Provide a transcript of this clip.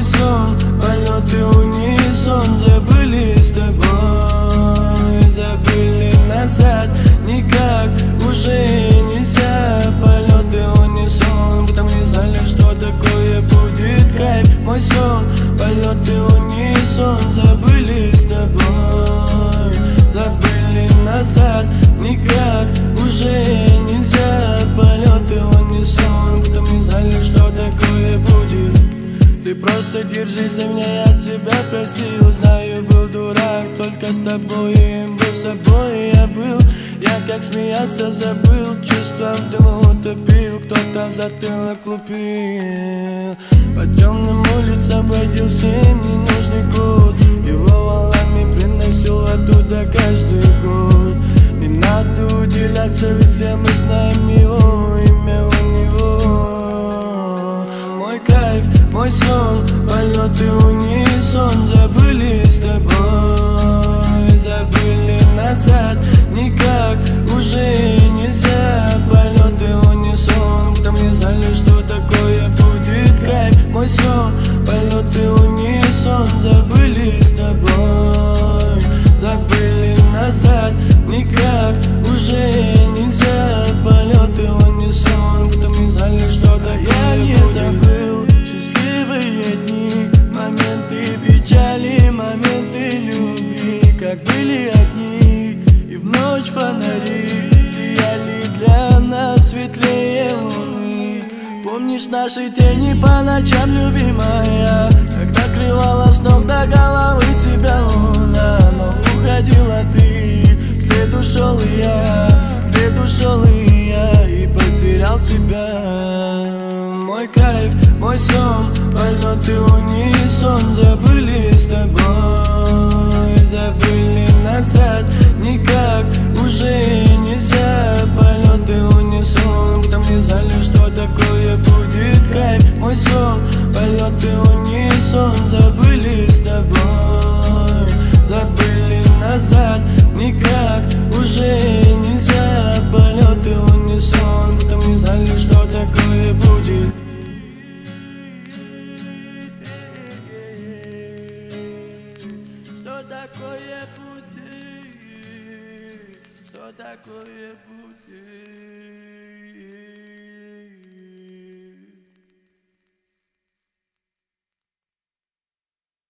мой сон Полеты унисон забыли с тобой Забыли назад, никак уже нельзя. Полеты унисон, будто мы не знали, что такое будет кайф. Мой сон, полеты унисон забыли с тобой Забыли назад, никак уже просто держись за меня, я тебя просил. Знаю, был дурак, только с тобой им был собой я был. Я как смеяться забыл, чувства в дыму утопил. Кто-то затылок лупил По темным улицам бродил всем ненужный год Его волнами приносил оттуда каждый год. Не надо уделяться, ведь все мы знаем кайф, мой сон, полеты унисон. Забыли с тобой, забыли назад. Никак уже нельзя. Полеты унисон, там не знали, что такое будет кайф? Мой сон, полеты унисон. Забыли с тобой, забыли назад. Никак уже нельзя. Полеты унисон, там не знали, что такое Я счастливые дни Моменты печали, моменты любви Как были одни И в ночь фонари Сияли для нас светлее луны. Помнишь наши тени по ночам, любимая? Когда крывала сном до головы тебя луна Но уходила ты, вслед ушел я Вслед ушел и я И потерял тебя Мой кайф, мой сон Полеты унисон Забыли с тобой 再苦也不惧